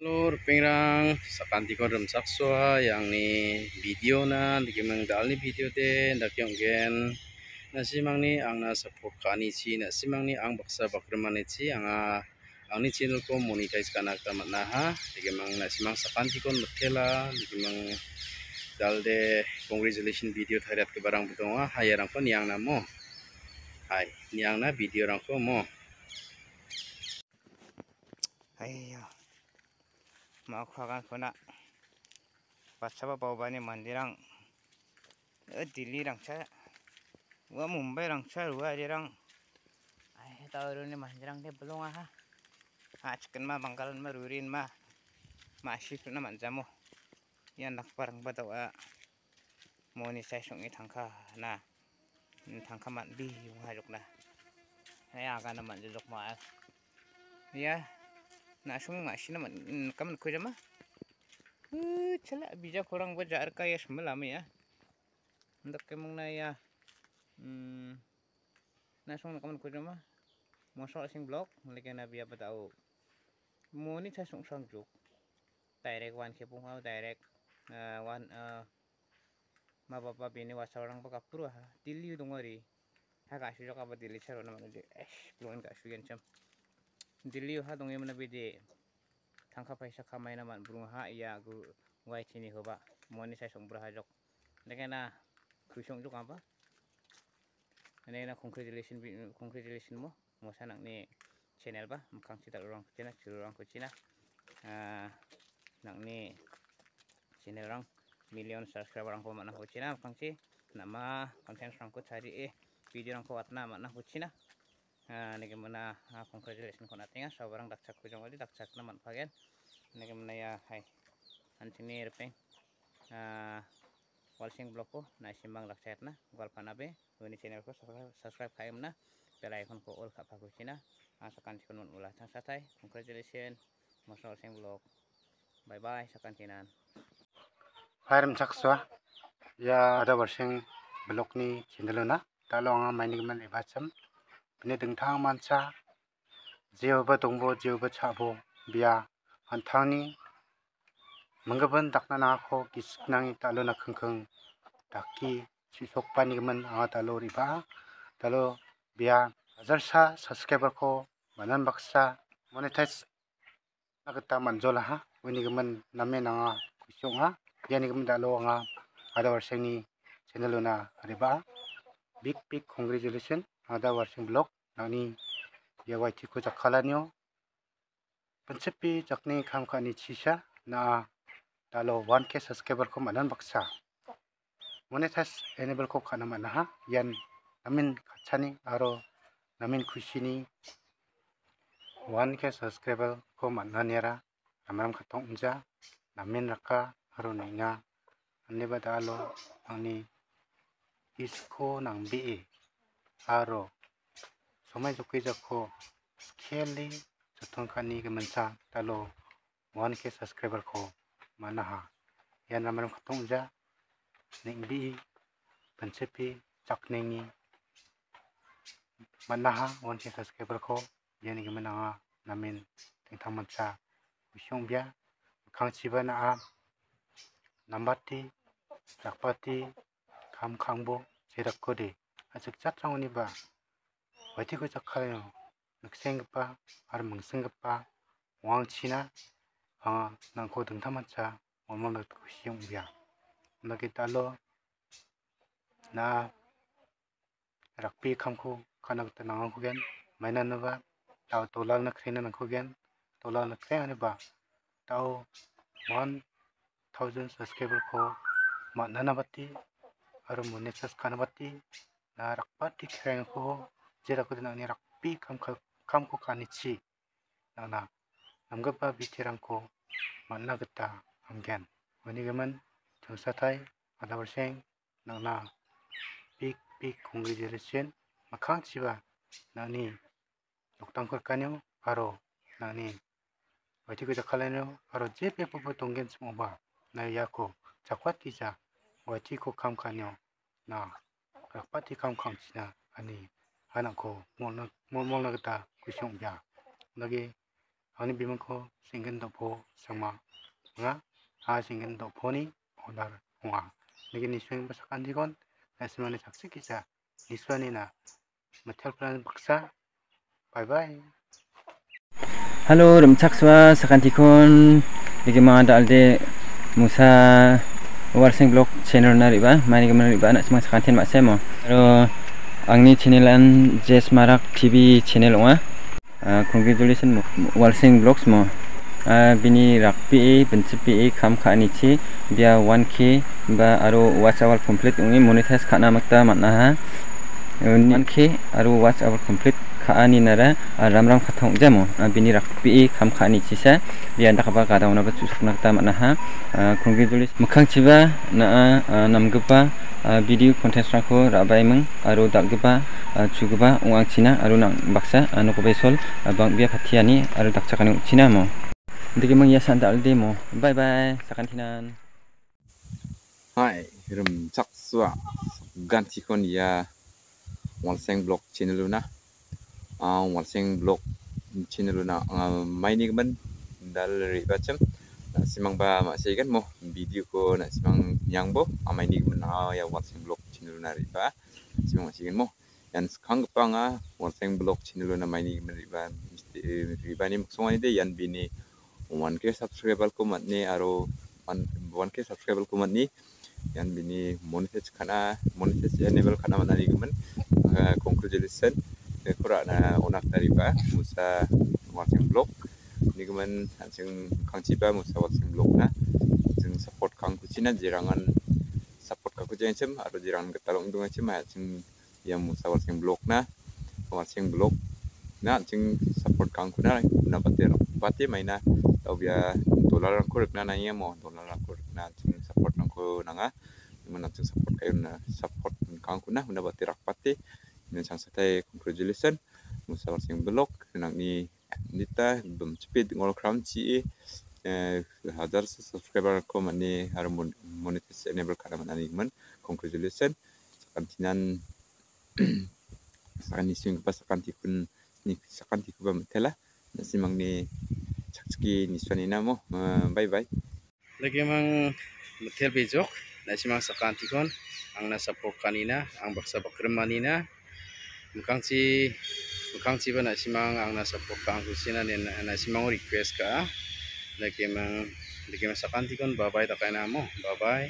Lur pingrang sakanti ko ram sakswa yang ni video na di mang dal ni video de dak yang gen. Nasimang ni ang na support ka ni chi. Nasimang ni ang baksa bakrman ni chi. Ang ang ni channel ko monetize kana ta na ha. Di mang nasimang sakanti ko nutela di mang dal de congratulation video thairat ke barang butong ha hayarang ko niang na mo. Hai niang na video rang ko mo. Ayo. Makwakan ko na. Pasaba pa ba ni mandirang eh Delhi rang cha. Wa Mumbai rang cha wa dirang. Ay tahu ni mandirang de belum ah. Ah cikan ma bangkalan ma rurin ma. Masih na manjamu. Yan nak parang ba daw ah. Mo ni saya sungi tangka na. Tangka man bi yung hajok na. Ay aga naman jok ma. Ya, na sung nga sih naman kaman ko jama uh chala bija kurang ba jar ka yes malami ya ndak ke na ya hmm na kaman ko jama mo so sing blog lekin na biya batao mo ni sa sung sang juk. Direct one ke pung hau direct one ma bapa bini wasa orang baka puru ha dili dongori ha ka shu ka ba dili charo na manu eh belum ka shu yan cham dili ha dong yamna bede tangka paisa kamai na man burung ha iya gu wai chini hoba moni sai song burha jok. Nekena kusong jok apa nekena congratulation congratulation mo. Mo sanak ni channel ba. Mukang cita orang kucina curu orang kucina nak ni channel orang million subscriber orang ko mana kucina mukang ci nama konten orang ko cari eh video orang ko watna mana kucina nege mana congratulation ko natinga so barang dakchak ko jong dakchak na man pagen nege mana ya? Hai. Antini repeng walsing blog ko na simbang dakchat na gwal panabe wini channel ko subscribe kayam na. Bel icon ko all kapa ko china asakan tikon mun ulah tang satai. Congratulation masal sing blog bye bye sakan tinan Hiram sakswa ya ada bersing blog ni channel na. Talo nga mining man ibacham bini dingtang mansa jeoba dongbo jeoba chabo biya hantangni menggaban dakna nako gisnangi talo na kengkeng daki sisok pani gemen anga talo riba talo biya hajarsa subscriber ko manan baksa monetize. Nagata manjola ha. Wini gemen namen anga kusong ha. Biya ni gemen talo anga ada warsengni channel na riba big big congratulations ada warshing blog nani ya waiti ko jakhalanyo pancepi jakni kam kani chisha na dalo 1k subscriber ko manan baksa monetize enable ko kana mana ha yan namin kachani aro namin kushini 1k subscriber ko mananera namram katong unja namin raka aro nanya आरो समय जो कि जखो स्केली जतनखानी के मनसा तालो वन के सब्सक्राइबर को माना हा या नमर खतम जा नेंग बी पंचे पे चकनेंगी माना हा वन के सब्सक्राइबर को ये निगम ना नमिन तंग मनसा उसों बिया खांची बना आ नंबर टी जकपाती खाम खांबो सेरक को दे kode ajak chatrangoni ba waitiku jakhayo 늑생급바 아름 멍생급바 왕치나 아 난고 등타만차 얼마나 시용비야 나게 달러 나 rakpi kamko kanak ta nang kugen maina na ba tao tolal na khrena na kugen tolal na khrena ne ba tao 1000 subscriber ko ma nana bati aru mone subscribe bati na rakpati khrena ko jera ko na ni rakpi kam kamko kanichi nana namgapa bitirangko mannagitta amgen wanigaman jongsatai adabarseng nangna big big congratulation makangchiba nangni noktangkor kanyo aro nangni waitiku jakhalanyo aro je pepopo tonggen smoba na yako jakwatija waitiku kamkanyo na rakpati kamkamchina ani hanako molna molna gita kusong bia lagi Ani bimangko singgen dopo sama nga a singgen dopo ni odar nga nigi nisweng basakan dikon nasimani saksi kisa niswani na metel plan baksa bye bye Halo rumchakswa sakantikon bagaimana dalde Musa warsing blog channel na riba mani gaman riba nak semang sakantin mak semo aro angni channelan Jes Marak TV channel onga congratulation mo warsing blogs mo bini rakpi benci kam ka anichi bia 1k ba aro watch hour complete ungi monetize kana makta matna ha 1k aro watch hour complete kaani nara ram ram khathong jamo bini rakpi kam ka anichi sa bia ndak ba gada ona ba chusuk nakta matna ha congratulation mukhang chiba na namgpa video content rangko rabaimung aro dalgipa chugipa ong china aro nang baksa nokobai sol bang bia patiani aro dakchakani china mo. Ndike mang yasan dalde mo. Bye bye sakantinan Hai, rum chaksua ganti kon ya walseng blog channel na ah walseng blog channel na maini gaman dal ri bacam na simang ba ma kan mo video ko na simang yang bo. Amai ni gaman ya walseng blog channel na ri ba. Simang ma kan mo yan skang pa nga walseng blog channel na maini gaman ri ba. Ri ba ni maksong de yan bini 1k subscriber ko matni aro 1k subscriber ko matni yan bini monetize kana monetize enable kana mana ni gaman congratulation kura na onak dari ba musa watching blog ni gaman hancing kang ciba musa watching blog na jeng support kang kucina jirangan support ka kucina cem aro jirangan ketalong dunga cem hancing yang musa watching blog na watching blog na jeng support kang kuna na pati pati maina tau bia dolar ko na na mo dolar ko na jeng support nangko nanga mana jeng support kayo na support kang kuna na pati rakpati nên sang satai congratulation musa sing blog nang ni nita bum chipit ngol kram chi hazar subscriber ko mani har monetize enable kada mani man. Congratulation sakantinan sakani swing pas sakanti kun ni sakanti ku bam tela nasimang ni chakchki niswani namo bye bye. Lagi mang metel bejok nasimang sakanti kon ang nasa kanina ang baksa bakrem manina mukangchi mukangchi ba nasimang ang nasa pokang kusina nin nasimang request ka. Lagi mang lagi mang sakanti kon bye bye takay na mo bye bye